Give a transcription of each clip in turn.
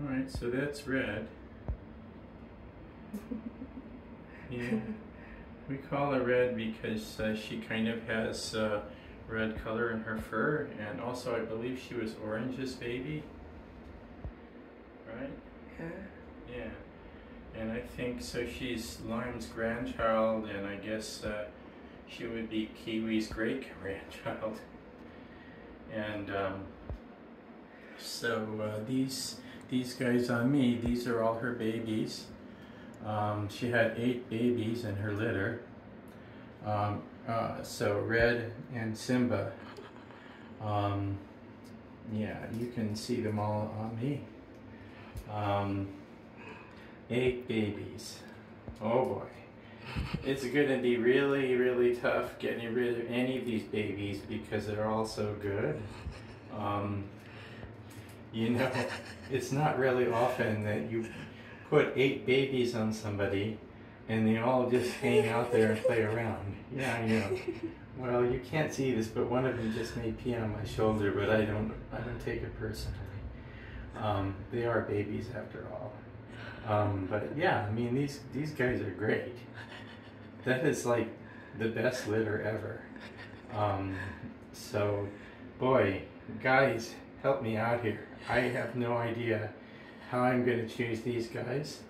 All right, so that's red. Yeah, we call her red because uh, she kind of has uh, red color in her fur, and also I believe she was Orange's baby, right? Yeah. Yeah, and I think so. She's Lime's grandchild, and I guess uh, she would be Kiwi's great grandchild. And um, so uh, these these guys on me, these are all her babies. Um, she had eight babies in her litter. Um, uh, so Red and Simba. Um, yeah, you can see them all on me. Um, eight babies. Oh boy. It's going to be really, really tough getting rid of any of these babies because they're all so good. You know, it's not really often that you put eight babies on somebody and they all just hang out there and play around. Yeah, I know. Well, you can't see this, but one of them just made pee on my shoulder, but I don't, I don't take it personally. Um, they are babies after all. Um, but yeah, I mean, these, these guys are great. That is like the best litter ever. Um, so, boy, guys, help me out here. I have no idea how I'm going to choose these guys.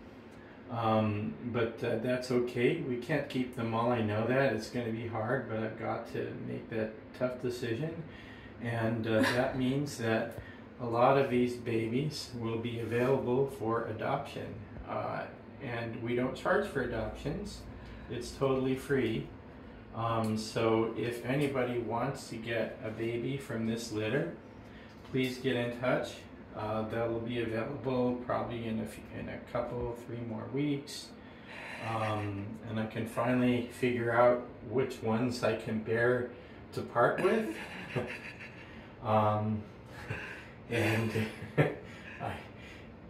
Um, but uh, that's okay. We can't keep them all. I know that. It's going to be hard, but I've got to make that tough decision. And uh, that means that a lot of these babies will be available for adoption. Uh, and we don't charge for adoptions. It's totally free. Um, so if anybody wants to get a baby from this litter, please get in touch. Uh, that will be available probably in a, few, in a couple, three more weeks. Um, and I can finally figure out which ones I can bear to part with. um, and I,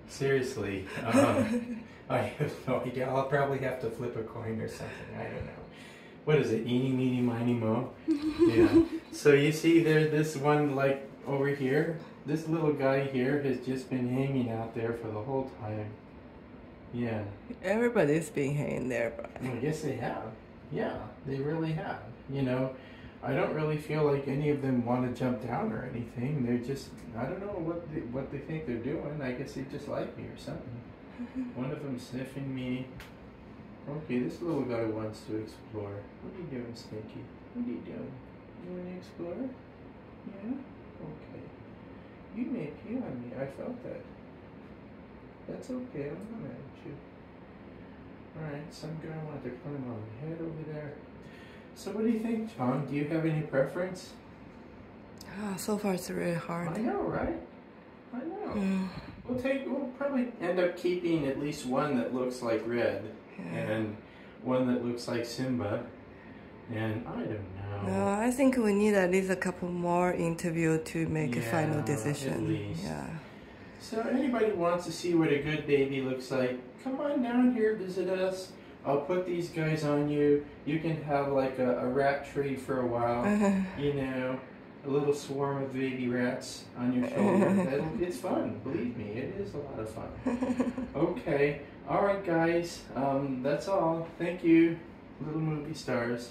seriously, um, I have no idea. I'll probably have to flip a coin or something. I don't know. What is it? Eeny, meeny, miny, mo. Yeah. so you see there, this one like over here. This little guy here has just been hanging out there for the whole time. Yeah. Everybody's been hanging there. But... I guess they have. Yeah, they really have. You know, I don't really feel like any of them want to jump down or anything. They're just, I don't know what they, what they think they're doing. I guess they just like me or something. One of them sniffing me. Okay, this little guy wants to explore. What are you doing, Stinky? What are you doing? You want to explore? Yeah? Okay. You may pee on me. I felt that. That's okay. I'm not mad at you. Alright, some guy wanted to climb on the head over there. So what do you think, Tom? Do you have any preference? Ah, so far it's really hard. I know, right? I know. Mm. We'll take. We'll probably end up keeping at least one that looks like red, yeah. and one that looks like Simba, and I don't know. No, I think we need at least a couple more interview to make yeah, a final decision. Yeah. So anybody wants to see what a good baby looks like, come on down here, visit us. I'll put these guys on you. You can have like a, a rat tree for a while, you know a little swarm of baby rats on your shoulder. it's fun, believe me, it is a lot of fun. Okay, all right, guys, um, that's all. Thank you, little movie stars.